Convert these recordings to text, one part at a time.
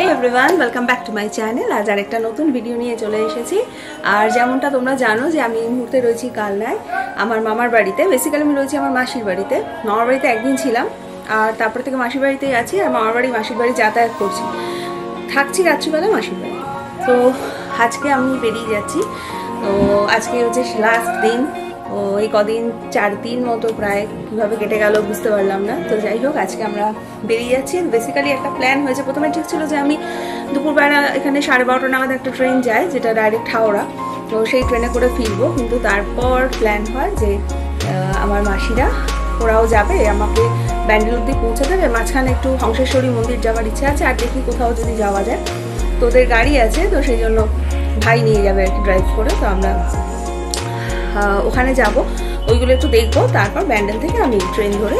Hey everyone welcome back to my channel আজ আরেকটা নতুন ভিডিও নিয়ে চলে এসেছি। আর যেমনটা তোমরা জানো যে আমি এই মুহূর্তে রয়েছি কালনায়, আমার মামার বাড়িতে। বেসিক্যালি আমি রয়েছি আমার মাসির বাড়িতে। মামার বাড়িতে একদিন ছিলাম, আর তারপর থেকে মাসির বাড়িতেই আছি, আর মামার বাড়ি মাসির বাড়ি যাতায়াত করছি। থাকছি রাত্রিবেলা মাসির বাড়ি। তো আজকে আমি বেরিয়ে যাচ্ছি। তো আজকে হচ্ছে লাস্ট দিন। ও, এই কদিন চার দিন মতো প্রায় কীভাবে কেটে গেল বুঝতে পারলাম না। তো যাই হোক, আজকে আমরা বেরিয়ে যাচ্ছি। বেসিক্যালি একটা প্ল্যান হয়েছে। প্রথমে ঠিক ছিল যে আমি দুপুরবেলা এখানে সাড়ে বারোটা নাগাদ একটা ট্রেন যায়, যেটা ডাইরেক্ট হাওড়া। তো সেই ট্রেনে করে ফিরবো। কিন্তু তারপর প্ল্যান হয় যে আমার মাসিরা, ওরাও যাবে, আমাকে ব্যান্ডেল অব্দি পৌঁছে দেবে। মাঝখানে একটু হংসেশ্বরী মন্দির যাওয়ার ইচ্ছে আছে, আর দেখি কোথাও যদি যাওয়া যায়। তো ওদের গাড়ি আছে, তো সেই জন্য ভাই নিয়ে যাবে আর কি ড্রাইভ করে। তো আমরা ওখানে যাব। ওইগুলো একটু দেখব, তারপর ব্যান্ডেল থেকে আমি ট্রেন ধরে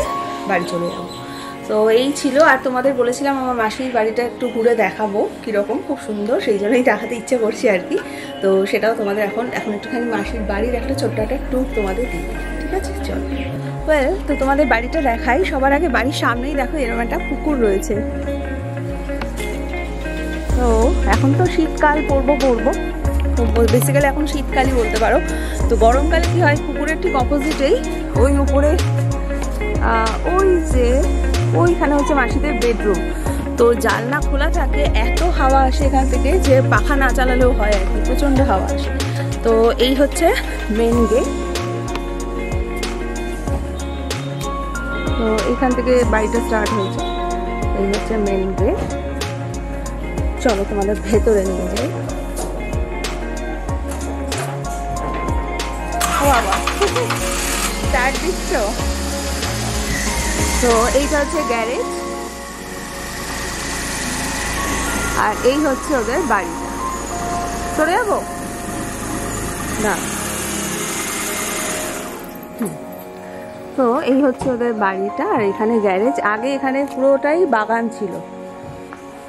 বাড়ি চলে যাব। তো এই ছিল, আর তোমাদের বলেছিলাম আমার মাসির বাড়িটা একটু ঘুরে দেখাবো, কীরকম, খুব সুন্দর, সেই জন্যই দেখাতে ইচ্ছে করছি আর কি। তো সেটাও তোমাদের এখন এখন একটুখানি মাসির বাড়ির একটা ছোট্ট একটা ট্যুর তোমাদের দিই, ঠিক আছে? চল। ওয়েল তো তোমাদের বাড়িটা দেখাই, সবার আগে বাড়ির সামনেই দেখো এরকম একটা পুকুর রয়েছে। তো এখন তো শীতকাল, পড়ব পড়ব। বেসিক্যালি এখন শীতকালই বলতে পারো। তো গরমকালে কি হয়, পুকুরের ঠিক অপোজিটেই ওই উপরে ওই যে ওইখানে হচ্ছে মাসিদের বেডরুম তো জানলা খোলা থাকে, এত হাওয়া আসে এখান থেকে যে পাখা না চালালেও হয় আর কি, প্রচণ্ড হাওয়া আসে। তো এই হচ্ছে মেন গেট তো এখান থেকে বাড়িটা স্টার্ট হয়েছে। এই হচ্ছে মেন গেট চলো তোমাদের ভেতরে নিয়ে যাই। স্টার্ট দিচ্ছ? তো এইটা হচ্ছে গ্যারেজ। আর এই হচ্ছে ওদের বাড়িটা। চলে যাব? না। তো এই হচ্ছে ওদের বাড়িটা আর এখানে গ্যারেজ। আগে এখানে পুরোটাই বাগান ছিল।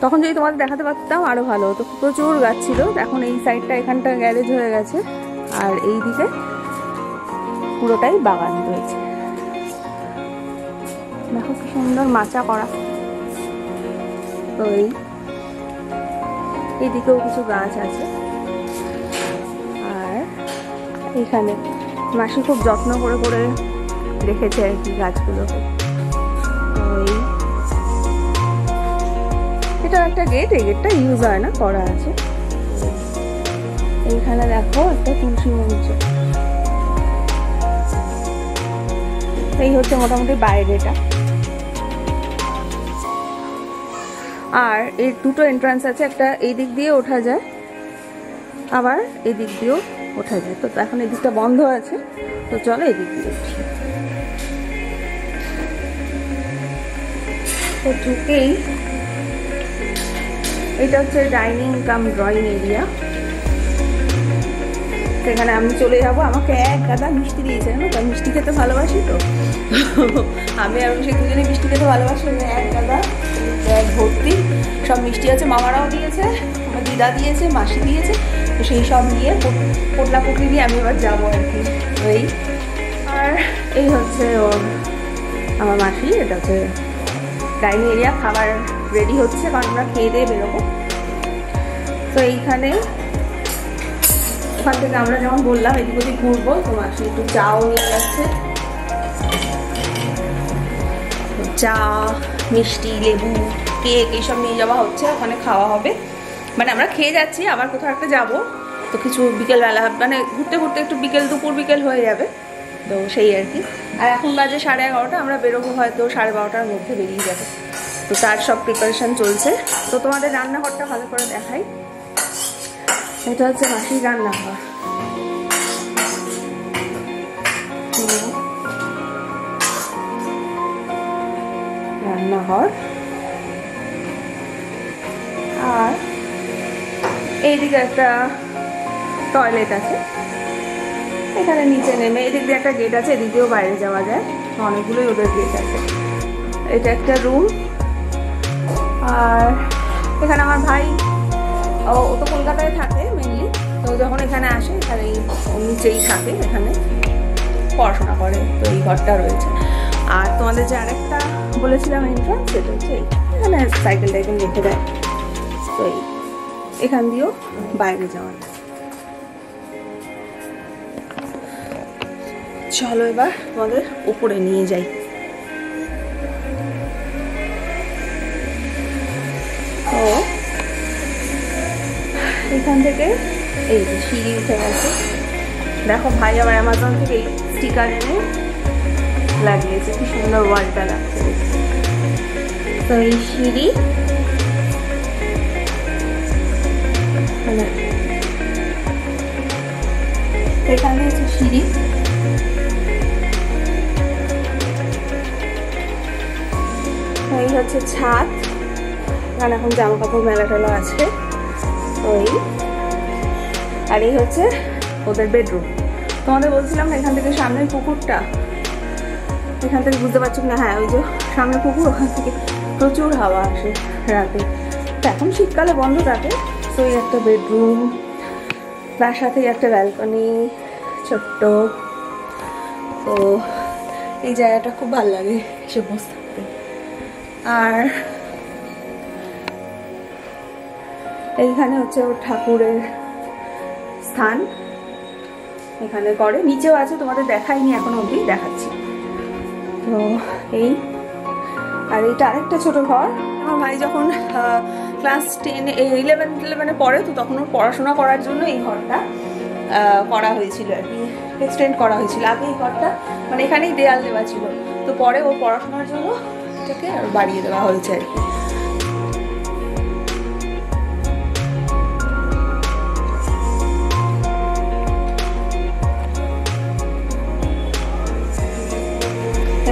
তখন যদি তোমাদের দেখাতে পারতাম আরও ভালো হতো। প্রচুর গাছ ছিল। এখন এই সাইডটা এখানটা গ্যারেজ হয়ে গেছে। আর এই দিকে পুরোটাই বাগান রয়েছে। দেখো কি সুন্দর মাচা করা। এই এদিকেও কিছু গাছ আছে। আর এখানে মাসি খুব যত্ন করে করে রেখেছে আর কি গাছগুলোকে ওই, এটা একটা গেট এই গেটটা ইউজ হয় না, করা আছে। এইখানে দেখো একটা তুলসী মঞ্চ। এই হচ্ছে মোটামুটি বাইরেটা। আর এর দুটো এন্ট্রান্স আছে, একটা এই দিক দিয়ে ওঠা যায়, আবার এই দিক দিয়েও ওঠা যায়। তো এখন এই দিকটা বন্ধ আছে, তো চলো এই দিক দিয়ে ঢুকেই, এটা হচ্ছে ডাইনিং কাম ড্রয়িং এরিয়া সেখানে আমি চলে যাব। আমাকে এক গাদা মিষ্টি দিয়েছে, জানো? তো মিষ্টি খেতে ভালোবাসি তো। আমি আর সে দুজনে মিষ্টি খেতে ভালোবাসি এক গাদা, এক ভর্তি। সব মিষ্টি আছে, মামারাও দিয়েছে, আমার দিদা দিয়েছে, মাসি দিয়েছে। তো সেই সব নিয়ে পোটলা পুটলি দিয়ে আমি এবার যাব আর কি। ওই, আর এই হচ্ছে ওর আমার মাসি, এটা হচ্ছে ডাইনিং এরিয়া, খাবার রেডি হচ্ছে, কারণ আমরা খেয়ে দিয়ে বেরোবো। তো এইখানে ওখান থেকে আমরা যেমন বললাম এদিক ওদিক ঘুরবো, তো মাসি একটু চাও নিয়ে যাচ্ছে চা, মিষ্টি, লেবু, কেক এইসব নিয়ে যাওয়া হচ্ছে, ওখানে খাওয়া হবে। মানে আমরা খেয়ে যাচ্ছি, আবার কোথাও একটা যাব। তো কিছু বিকেলবেলা মানে ঘুরতে ঘুরতে একটু বিকেল, দুপুর বিকেল হয়ে যাবে। তো সেই আর কি। আর এখন বাজে সাড়ে এগারোটা, আমরা বেরোবো হয়তো সাড়ে বারোটার মধ্যে বেরিয়ে যাবে। তো তার সব প্রিপারেশান চলছে। তো তোমাদের রান্নাঘরটা ভালো করে দেখাই। এটা হচ্ছে মাসির রান্নাঘর রান্নাঘর। আর এইদিকে একটা টয়লেট আছে। এখানে নিচে নেমে এদিক দিয়ে একটা গেট আছে, এদিক বাইরে যাওয়া যায়। অনেকগুলোই ওদের গেট আছে। এটা একটা রুম আর এখানে আমার ভাই ও তো কলকাতায় থাকে। তো যখন এখানে আসে এখানে নিচেই থাকে এখানে পড়াশোনা করে, তো এই ঘরটা রয়েছে। আর তোমাদের যে আরেকটা বলেছিলাম এন্ট্রান্স সেটা হচ্ছে এখানে সাইকেল টাইকেল রেখে দেয়। তো এই, এখান দিয়েও বাইরে যাওয়া চলো এবার তোমাদের উপরে নিয়ে যাই। তো, এখান থেকে এই যে সিঁড়ি উঠে গেছে। দেখো ভাই আবার অ্যামাজন থেকে এই স্টিকার এনে লাগিয়েছে। কি সুন্দর ওয়ালটা লাগছে তো এই সিঁড়ি মানে এখানে হচ্ছে সিঁড়ি। এই হচ্ছে ছাদ। কারণ এখন জামা কাপড় মেলা টেলা আছে। ওই আর এই হচ্ছে ওদের বেডরুম তোমাদের বলছিলাম না এখান থেকে সামনের পুকুরটা? এখান থেকে বুঝতে পারছ না হ্যাঁ ওই যে সামনে পুকুর, ওখান থেকে প্রচুর হাওয়া আসে রাতে। তো এখন শীতকালে বন্ধ থাকে, তো এই একটা বেডরুম তার সাথেই একটা ব্যালকনি ছোট্ট। তো এই জায়গাটা খুব ভালো লাগে এসে বসে থাকতে আর এইখানে হচ্ছে ওর ঠাকুরের স্থান এখানে করে। নিচেও আছে, তোমাদের দেখাইনি এখন অবধি, দেখাচ্ছি। তো এই, আর এইটা আরেকটা ছোট ঘর। আমার ভাই যখন ক্লাস টেন ইলেভেন ইলেভেনে পড়ে, তো তখন ওর পড়াশোনা করার জন্য এই ঘরটা করা হয়েছিল আর কি এক্সটেন্ড করা হয়েছিল। আগে এই ঘরটা মানে এখানেই দেয়াল দেওয়া ছিল। তো পরে ওর পড়াশোনার জন্য এটাকে বাড়িয়ে দেওয়া হয়েছে আর কি।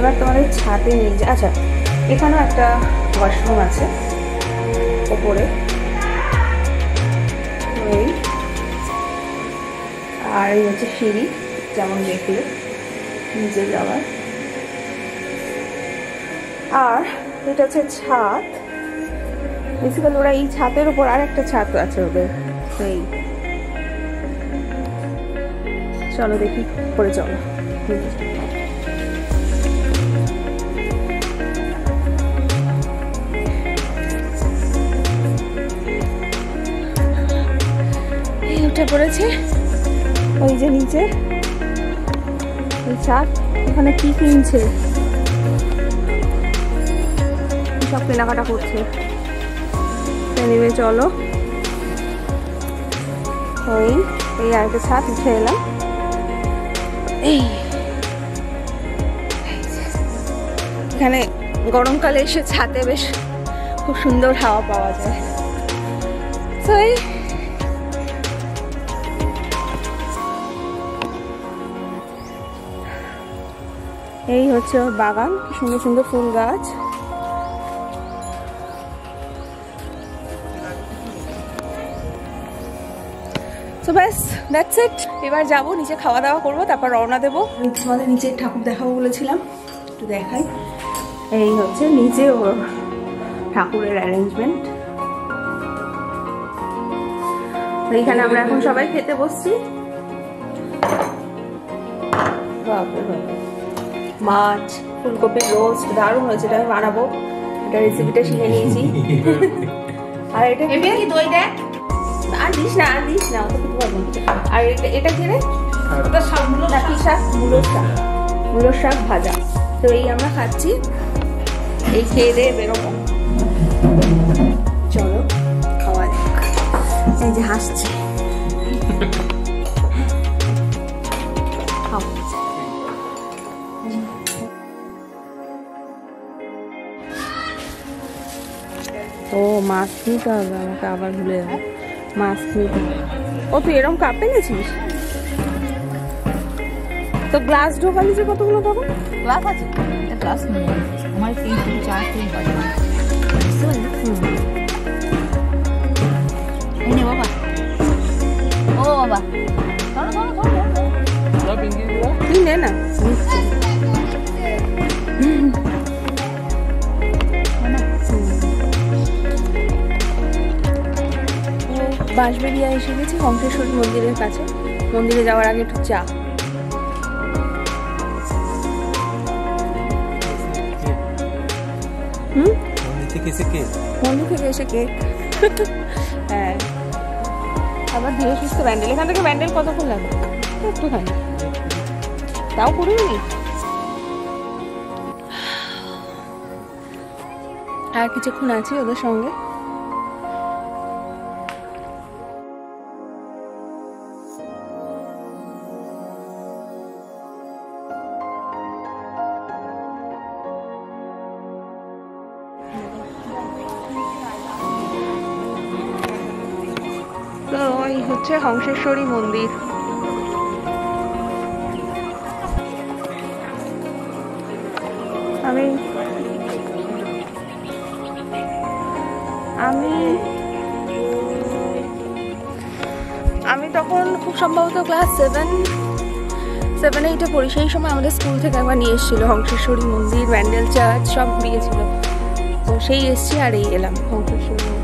এবার তোমাদের ছাদে নিয়ে যা আচ্ছা এখানেও একটা ওয়াশরুম আছে। ওপরে। এই। আর এই হচ্ছে সিঁড়ি, যেমন দেখলে নিচে যাওয়ার। আর এটা হচ্ছে ছাদ। বেসিক্যালি ওরা এই ছাদের উপর আর একটা ছাদ আছে ওদের। এই চলো দেখি, পরে চলো। উঠে পড়েছে। ওই যে নিচে। ছাদ এখানে কি কিনছে? সব কেনাকাটা করছে। নেমে চলো। এই আর একটা ছাদ উঠে এলাম। এই। এখানে গরমকালে এসে ছাদে বেশ খুব সুন্দর হাওয়া পাওয়া যায়। তো এই এই হচ্ছে ওর বাগান সুন্দর সুন্দর ফুল গাছ। তো ব্যাস দ্যাটস ইট এবার যাব নিচে খাওয়া দাওয়া করব তারপর রওনা দেবো। তোমাদের নিচে ঠাকুর দেখাবো বলেছিলাম একটু দেখাই। এই হচ্ছে নিচে ওর ঠাকুরের অ্যারেঞ্জমেন্ট এইখানে আমরা এখন সবাই খেতে বসছি। মাছ ফুলকপির রোস্ট দারুণ হয়েছে এটা আমি বানাবো। এটা রেসিপিটা শিখে নিয়েছি। আর এটা কি? দই দেখ আর দিস না আর দিস না অত কিছু পারব আর এটা এটা কি রে? ওটা শাক মূলো না শাক? মূলোর শাক। মূলোর শাক ভাজা। তো এই আমরা খাচ্ছি। এই খেয়ে দিয়ে বেরোবো। চলো খাওয়া যাক। এই যে হাসছে। ও মাছ নিতে হবে আমাকে আবার ভুলে যাবে। মাছ নিতে ও তুই এরকম কাপ পেয়েছিস তো গ্লাস ঢোকালি যে কতগুলো তখন? গ্লাস আছে। গ্লাস নিয়ে আমার তিন চার তিন বাজে বুঝতে পারলি এই নে বাবা। ও বাবা। ধরো ধরো ধরো ধরো। তুই নে না। বাঁশবেরিয়া এসে গেছি কঙ্কেশ্বরী মন্দিরের কাছে। মন্দিরে যাওয়ার আগে একটু চা। হুম? থেকে এসে কে মন্দির থেকে এসে কেক। হ্যাঁ। আবার ধীরে সুস্থ ব্যান্ডেল। এখান থেকে ব্যান্ডেল কতক্ষণ লাগে? একটুখানি। তাও কুড়ি মিনিট আর কিছুক্ষণ আছি ওদের সঙ্গে। হচ্ছে হংসেশ্বরী মন্দির। আমি আমি আমি তখন খুব সম্ভবত ক্লাস সেভেন সেভেন এইটে পড়ি। সেই সময় আমাদের স্কুল থেকে একবার নিয়ে এসেছিল হংসেশ্বরী মন্দির, ব্যান্ডেল চার্চ, সব দিয়েছিল তো সেই এসছি আর এই এলাম হংসেশ্বরী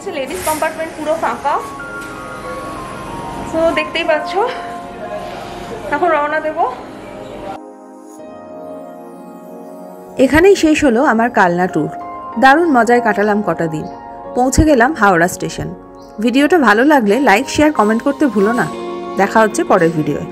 হচ্ছে লেডিস কম্পার্টমেন্ট পুরো ফাঁকা। তো দেখতেই পাচ্ছ, এখন রওনা দেবো। এখানেই শেষ হলো আমার কালনা ট্যুর দারুণ মজায় কাটালাম কটা দিন। পৌঁছে গেলাম হাওড়া স্টেশন। ভিডিওটা ভালো লাগলে লাইক শেয়ার কমেন্ট করতে ভুলো না। দেখা হচ্ছে পরের ভিডিওয়